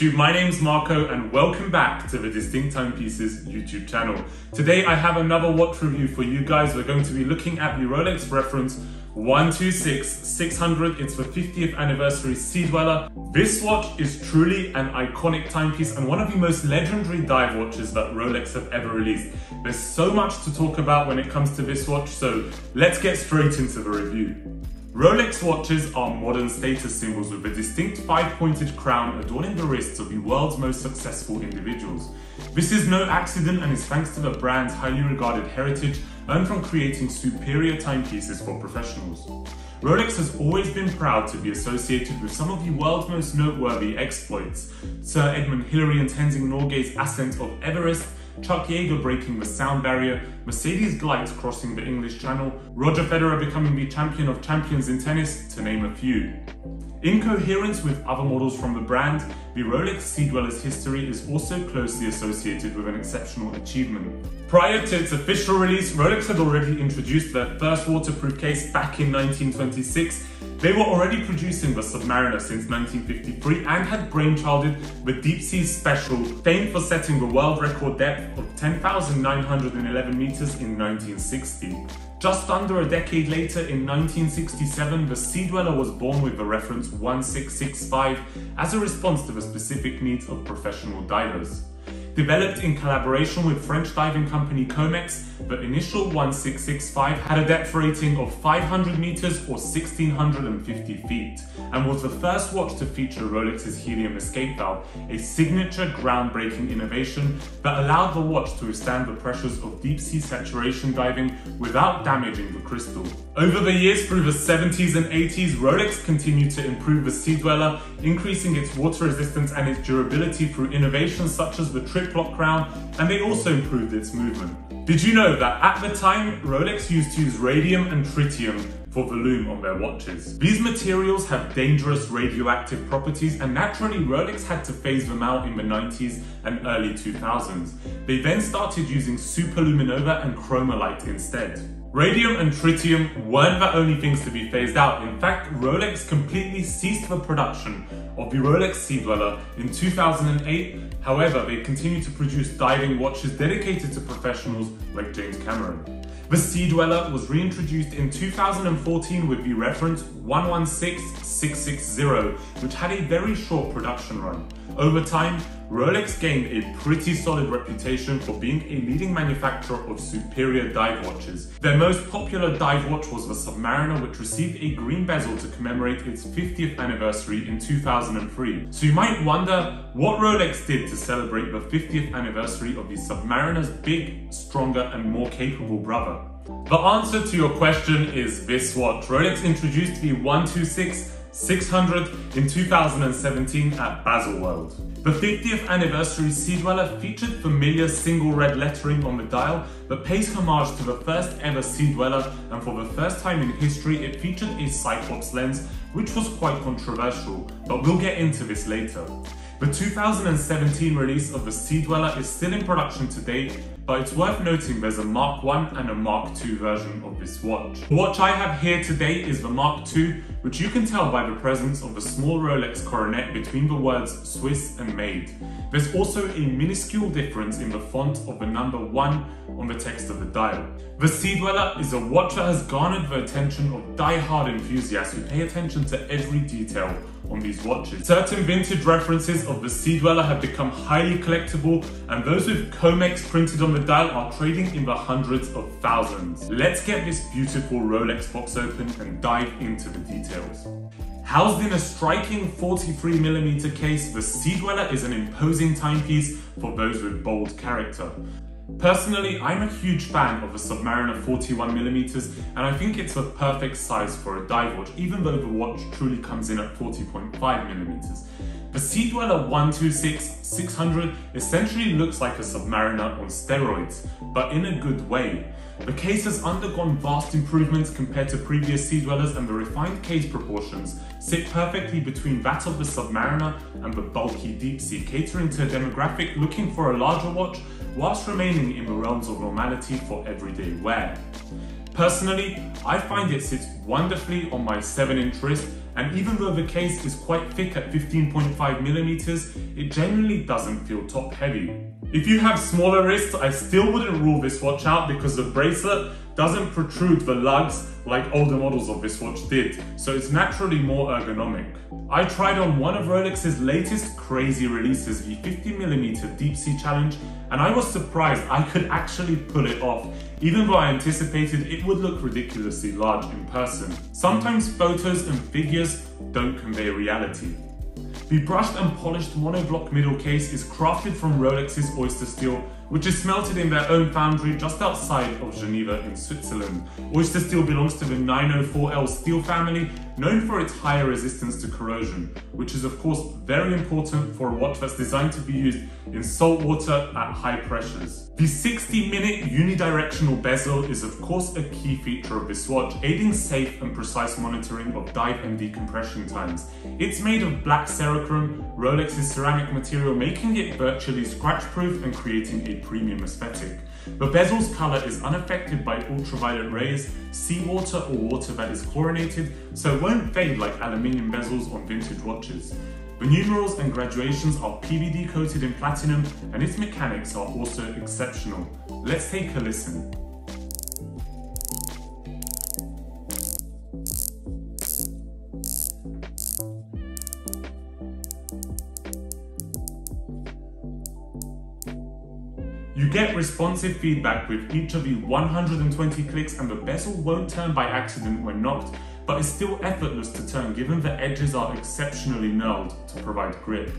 YouTube? My name's Marco and welcome back to the Distinct Timepieces YouTube channel. Today I have another watch review for you guys. We're going to be looking at the Rolex reference 126 600. It's the 50th anniversary Sea Dweller. This watch is truly an iconic timepiece and one of the most legendary dive watches that Rolex have ever released. There's so much to talk about when it comes to this watch, so let's get straight into the review. Rolex watches are modern status symbols with a distinct five-pointed crown adorning the wrists of the world's most successful individuals. This is no accident and is thanks to the brand's highly regarded heritage earned from creating superior timepieces for professionals. Rolex has always been proud to be associated with some of the world's most noteworthy exploits. Sir Edmund Hillary and Tenzing Norgay's ascent of Everest, Chuck Yeager breaking the sound barrier, Mercedes Gleitze crossing the English Channel, Roger Federer becoming the champion of champions in tennis, to name a few. In coherence with other models from the brand, the Rolex Sea Dweller's history is also closely associated with an exceptional achievement. Prior to its official release, Rolex had already introduced their first waterproof case back in 1926 they were already producing the Submariner since 1953 and had brainchilded the Deep Sea Special, famed for setting the world record depth of 10,911 meters in 1960. Just under a decade later, in 1967, the Sea Dweller was born with the reference 1665 as a response to the specific needs of professional divers. Developed in collaboration with French diving company Comex, the initial 1665 had a depth rating of 500 meters or 1650 feet, and was the first watch to feature Rolex's helium escape valve, a signature groundbreaking innovation that allowed the watch to withstand the pressures of deep sea saturation diving without damaging the crystal. Over the years, through the 70s and 80s, Rolex continued to improve the Sea Dweller, increasing its water resistance and its durability through innovations such as the trip lock crown, and they also improved its movement. Did you know that at the time, Rolex used to use radium and tritium for volume on their watches. These materials have dangerous radioactive properties and naturally Rolex had to phase them out in the 90s and early 2000s. They then started using superluminova and Chromalight instead. Radium and tritium weren't the only things to be phased out. In fact, Rolex completely ceased the production of the Rolex Sea Dweller in 2008. However, they continue to produce diving watches dedicated to professionals like James Cameron. The Sea Dweller was reintroduced in 2014 with the reference 116660, which had a very short production run. Over time, Rolex gained a pretty solid reputation for being a leading manufacturer of superior dive watches. Their most popular dive watch was the Submariner, which received a green bezel to commemorate its 50th anniversary in 2003. So you might wonder what Rolex did to celebrate the 50th anniversary of the Submariner's big, stronger and more capable brother. The answer to your question is this watch. Rolex introduced the 126 600 in 2017 at Baselworld. The 50th anniversary Sea Dweller featured familiar single red lettering on the dial that pays homage to the first ever Sea Dweller and for the first time in history it featured a Cyclops lens which was quite controversial, but we'll get into this later. The 2017 release of the Sea Dweller is still in production today but it's worth noting there's a Mark 1 and a Mark 2 version of this watch. The watch I have here today is the Mark 2, which you can tell by the presence of a small Rolex coronet between the words Swiss and Made. There's also a minuscule difference in the font of the number 1 on the text of the dial. The Sea Dweller is a watch that has garnered the attention of die-hard enthusiasts who pay attention to every detail on these watches. Certain vintage references of the Sea Dweller have become highly collectible and those with Comex printed on the dial are trading in the hundreds of thousands. Let's get this beautiful Rolex box open and dive into the details. Housed in a striking 43mm case, the Sea Dweller is an imposing timepiece for those with bold character. Personally, I'm a huge fan of the Submariner 41mm and I think it's the perfect size for a dive watch, even though the watch truly comes in at 40.5mm. The Sea Dweller 126-600 essentially looks like a Submariner on steroids, but in a good way. The case has undergone vast improvements compared to previous Sea Dwellers and the refined case proportions sit perfectly between that of the Submariner and the bulky Deep Sea, catering to a demographic looking for a larger watch whilst remaining in the realms of normality for everyday wear. Personally, I find it sits wonderfully on my 7 inch wrist and even though the case is quite thick at 15.5 millimeters, it generally doesn't feel top heavy. If you have smaller wrists, I still wouldn't rule this watch out because the bracelet doesn't protrude the lugs like older models of this watch did, so it's naturally more ergonomic. I tried on one of Rolex's latest crazy releases, the 50mm Deep Sea Challenge, and I was surprised I could actually pull it off, even though I anticipated it would look ridiculously large in person. Sometimes photos and figures don't convey reality. The brushed and polished monoblock middle case is crafted from Rolex's Oyster Steel which is smelted in their own foundry just outside of Geneva in Switzerland. Oyster steel belongs to the 904L steel family, known for its higher resistance to corrosion, which is of course very important for a watch that's designed to be used in salt water at high pressures. The 60 minute unidirectional bezel is of course a key feature of this watch, aiding safe and precise monitoring of dive and decompression times. It's made of black Cerachrom, Rolex's ceramic material, making it virtually scratch proof and creating a premium aesthetic. The bezel's colour is unaffected by ultraviolet rays, seawater or water that is chlorinated, so it won't fade like aluminium bezels on vintage watches. The numerals and graduations are PVD coated in platinum and its mechanics are also exceptional. Let's take a listen. Get responsive feedback with each of the 120 clicks and the bezel won't turn by accident when knocked, but is still effortless to turn given the edges are exceptionally knurled to provide grip.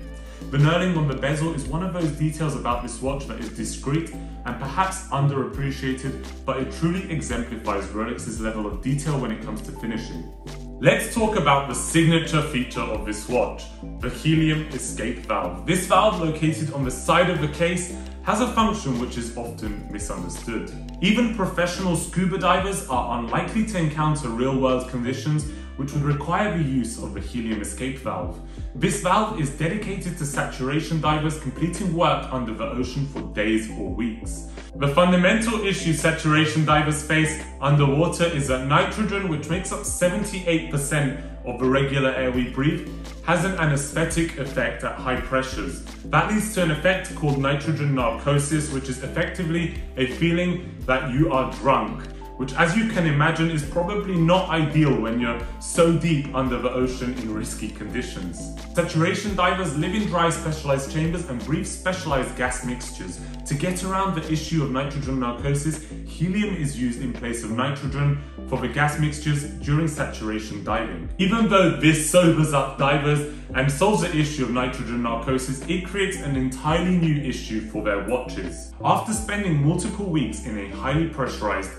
The knurling on the bezel is one of those details about this watch that is discreet and perhaps underappreciated, but it truly exemplifies Rolex's level of detail when it comes to finishing. Let's talk about the signature feature of this watch, the helium escape valve. This valve located on the side of the case has a function which is often misunderstood. Even professional scuba divers are unlikely to encounter real-world conditions which would require the use of the helium escape valve. This valve is dedicated to saturation divers completing work under the ocean for days or weeks. The fundamental issue saturation divers face underwater is that nitrogen, which makes up 78% of the regular air we breathe, has an anesthetic effect at high pressures. That leads to an effect called nitrogen narcosis, which is effectively a feeling that you are drunk which as you can imagine is probably not ideal when you're so deep under the ocean in risky conditions. Saturation divers live in dry specialized chambers and breathe specialized gas mixtures. To get around the issue of nitrogen narcosis, helium is used in place of nitrogen for the gas mixtures during saturation diving. Even though this sobers up divers and solves the issue of nitrogen narcosis, it creates an entirely new issue for their watches. After spending multiple weeks in a highly pressurized,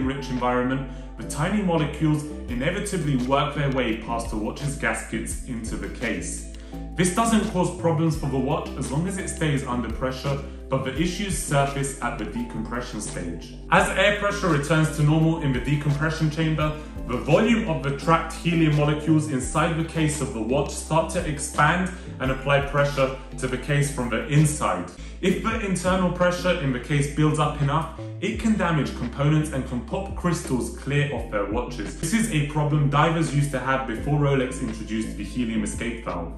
helium-rich environment, the tiny molecules inevitably work their way past the watch's gaskets into the case. This doesn't cause problems for the watch as long as it stays under pressure, but the issues surface at the decompression stage. As air pressure returns to normal in the decompression chamber, the volume of the trapped helium molecules inside the case of the watch start to expand and apply pressure to the case from the inside. If the internal pressure in the case builds up enough, it can damage components and can pop crystals clear off their watches. This is a problem divers used to have before Rolex introduced the helium escape valve.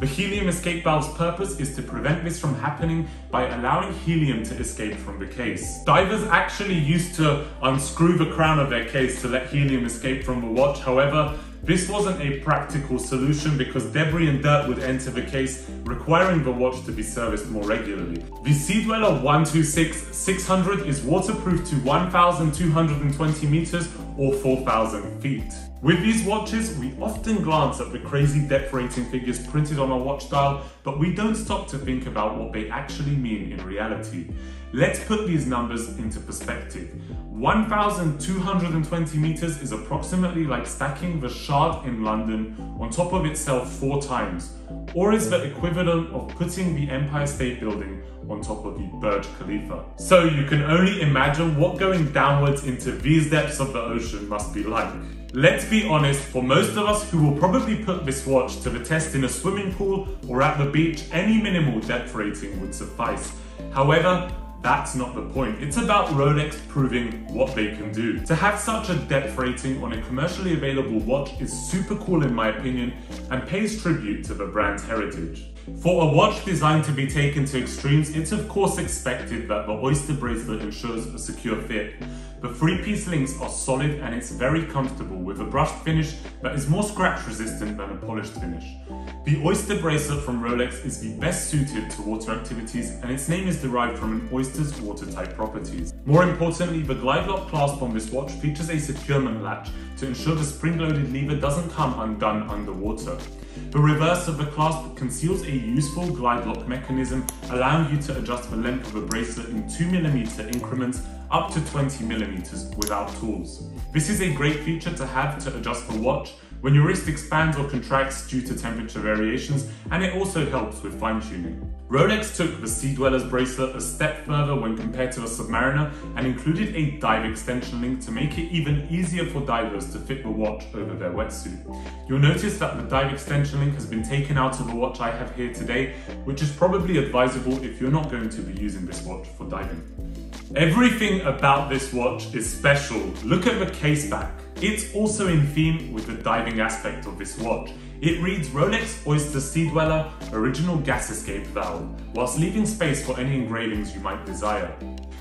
The helium escape valve's purpose is to prevent this from happening by allowing helium to escape from the case. Divers actually used to unscrew the crown of their case to let helium escape from the watch, however, this wasn't a practical solution because debris and dirt would enter the case, requiring the watch to be serviced more regularly. The Sea Dweller 126-600 is waterproof to 1,220 meters or 4,000 feet. With these watches, we often glance at the crazy depth rating figures printed on our watch dial, but we don't stop to think about what they actually mean in reality. Let's put these numbers into perspective. 1,220 meters is approximately like stacking the Shard in London on top of itself four times, or is the equivalent of putting the Empire State Building on top of the Burj Khalifa. So you can only imagine what going downwards into these depths of the ocean must be like. Let's be honest, for most of us who will probably put this watch to the test in a swimming pool or at the beach, any minimal depth rating would suffice. However, That's not the point. It's about Rolex proving what they can do. To have such a depth rating on a commercially available watch is super cool in my opinion and pays tribute to the brand's heritage. For a watch designed to be taken to extremes, it's of course expected that the Oyster bracelet ensures a secure fit. The three-piece links are solid and it's very comfortable with a brushed finish that is more scratch resistant than a polished finish. The Oyster bracelet from Rolex is the best suited to water activities and its name is derived from an oyster's watertight properties. More importantly, the glide lock clasp on this watch features a securement latch to ensure the spring-loaded lever doesn't come undone underwater. The reverse of the clasp conceals a useful glide lock mechanism, allowing you to adjust the length of a bracelet in 2mm increments up to 20mm without tools. This is a great feature to have to adjust the watch when your wrist expands or contracts due to temperature variations, and it also helps with fine tuning. Rolex took the Sea Dwellers bracelet a step further when compared to a Submariner and included a dive extension link to make it even easier for divers to fit the watch over their wetsuit. You'll notice that the dive extension link has been taken out of the watch I have here today, which is probably advisable if you're not going to be using this watch for diving. Everything about this watch is special. Look at the case back. It's also in theme with the diving aspect of this watch. It reads Rolex Oyster Sea Dweller Original Gas Escape Valve, whilst leaving space for any engravings you might desire.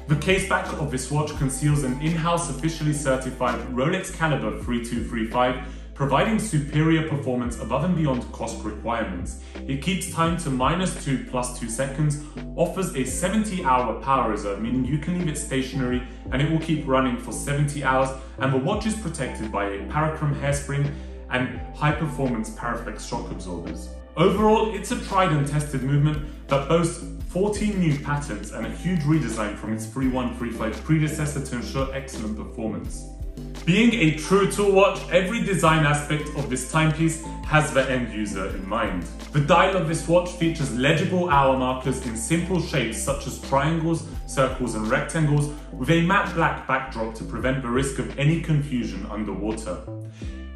The caseback of this watch conceals an in-house officially certified Rolex Caliber 3235 providing superior performance above and beyond COSC requirements. It keeps time to minus 2 plus 2 seconds, offers a 70 hour power reserve, meaning you can leave it stationary and it will keep running for 70 hours, and the watch is protected by a Parachrom hairspring and high performance Paraflex shock absorbers. Overall, it's a tried and tested movement that boasts 14 new patents and a huge redesign from its 3135 predecessor to ensure excellent performance. Being a true tool watch, every design aspect of this timepiece has the end user in mind. The dial of this watch features legible hour markers in simple shapes such as triangles, circles and rectangles with a matte black backdrop to prevent the risk of any confusion underwater.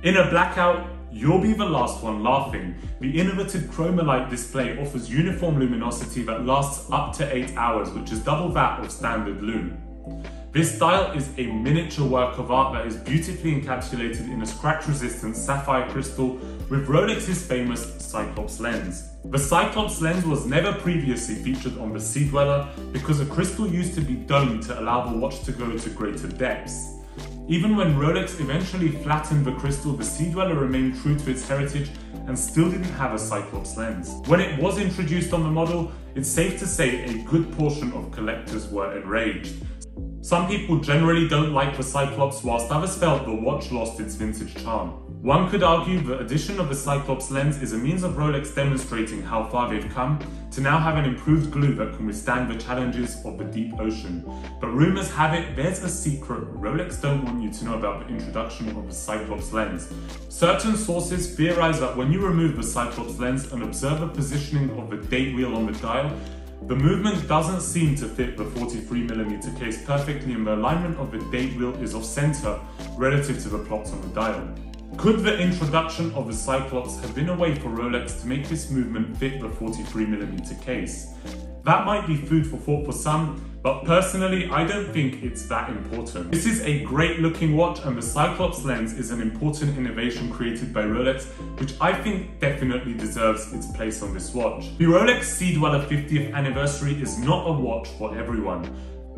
In a blackout, You'll be the last one laughing. The innovative Chromalight display offers uniform luminosity that lasts up to 8 hours, which is double that of standard lume. This dial is a miniature work of art that is beautifully encapsulated in a scratch-resistant sapphire crystal with Rolex's famous Cyclops lens. The Cyclops lens was never previously featured on the Sea Dweller because the crystal used to be domed to allow the watch to go to greater depths. Even when Rolex eventually flattened the crystal, the Sea Dweller remained true to its heritage and still didn't have a Cyclops lens. When it was introduced on the model, it's safe to say a good portion of collectors were enraged. Some people generally don't like the Cyclops, whilst others felt the watch lost its vintage charm. One could argue the addition of the Cyclops lens is a means of Rolex demonstrating how far they've come to now have an improved glue that can withstand the challenges of the deep ocean. But rumours have it there's a secret Rolex don't want you to know about the introduction of the Cyclops lens. Certain sources theorize that when you remove the Cyclops lens and observe the positioning of the date wheel on the dial, the movement doesn't seem to fit the 43mm case perfectly and the alignment of the date wheel is off center relative to the plots on the dial. Could the introduction of the Cyclops have been a way for Rolex to make this movement fit the 43mm case? That might be food for thought for some, but personally, I don't think it's that important. This is a great looking watch and the Cyclops lens is an important innovation created by Rolex, which I think definitely deserves its place on this watch. The Rolex Sea Dweller 50th anniversary is not a watch for everyone.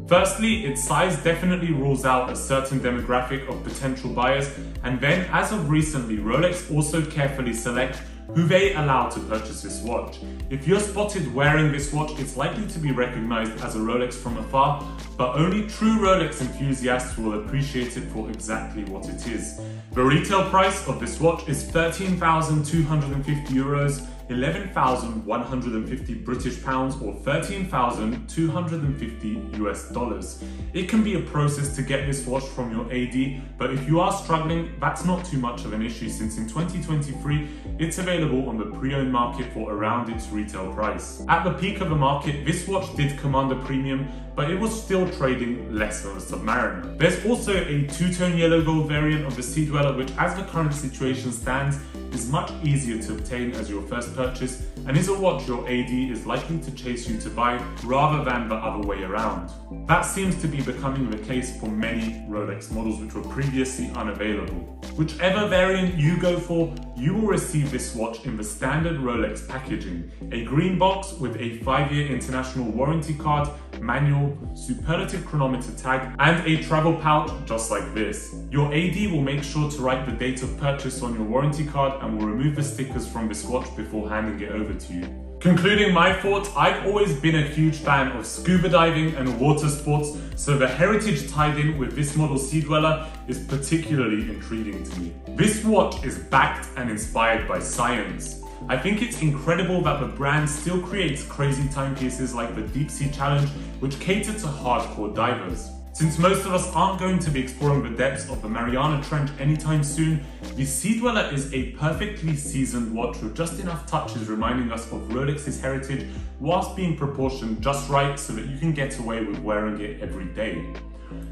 Firstly, its size definitely rules out a certain demographic of potential buyers, and then as of recently, Rolex also carefully select who they allow to purchase this watch. If you're spotted wearing this watch, it's likely to be recognized as a Rolex from afar, but only true Rolex enthusiasts will appreciate it for exactly what it is. The retail price of this watch is 13,250 euros, 11,150 British pounds or 13,250 US dollars. It can be a process to get this watch from your AD, but if you are struggling, that's not too much of an issue since in 2023, it's available on the pre-owned market for around its retail price. At the peak of the market, this watch did command a premium, but it was still trading less than a Submariner. There's also a two-tone yellow gold variant of the Sea Dweller, which as the current situation stands, is much easier to obtain as your first purchase and is a watch your AD is likely to chase you to buy rather than the other way around. That seems to be becoming the case for many Rolex models which were previously unavailable. Whichever variant you go for, you will receive this watch in the standard Rolex packaging, a green box with a 5-year international warranty card, manual, superlative chronometer tag, and a travel pouch just like this. Your AD will make sure to write the date of purchase on your warranty card and will remove the stickers from this watch before handing it over to you. Concluding my thoughts, I've always been a huge fan of scuba diving and water sports, so the heritage tied in with this model Sea Dweller is particularly intriguing to me. This watch is backed and inspired by science. I think it's incredible that the brand still creates crazy timepieces like the Deep Sea Challenge, which cater to hardcore divers. Since most of us aren't going to be exploring the depths of the Mariana Trench anytime soon, the Sea Dweller is a perfectly seasoned watch with just enough touches reminding us of Rolex's heritage whilst being proportioned just right so that you can get away with wearing it every day.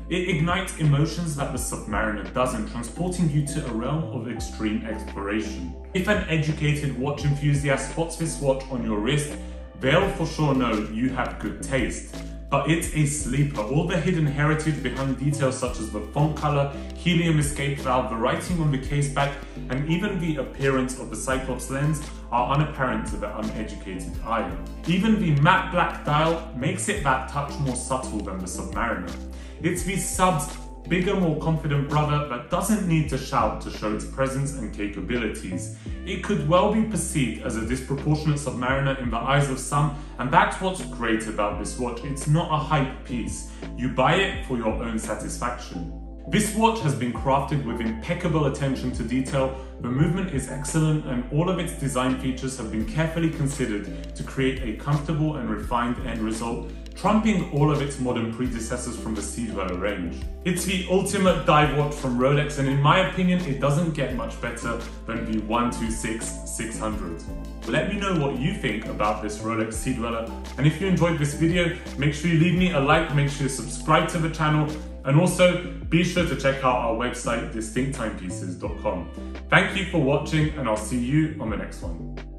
It ignites emotions that the Submariner doesn't, transporting you to a realm of extreme exploration. If an educated watch enthusiast spots this watch on your wrist, they'll for sure know you have good taste but it's a sleeper. All the hidden heritage behind details such as the font color, helium escape valve, the writing on the case back, and even the appearance of the Cyclops lens are unapparent to the uneducated eye. Even the matte black dial makes it that touch more subtle than the Submariner. It's the sub's bigger, more confident brother that doesn't need to shout to show its presence and capabilities. It could well be perceived as a disproportionate submariner in the eyes of some, and that's what's great about this watch. It's not a hype piece. You buy it for your own satisfaction. This watch has been crafted with impeccable attention to detail, the movement is excellent and all of its design features have been carefully considered to create a comfortable and refined end result trumping all of its modern predecessors from the Sea Dweller range. It's the ultimate dive watch from Rolex and in my opinion it doesn't get much better than the 126 600. Let me know what you think about this Rolex Sea Dweller and if you enjoyed this video make sure you leave me a like, make sure you subscribe to the channel and also be sure to check out our website distincttimepieces.com. Thank you for watching and I'll see you on the next one.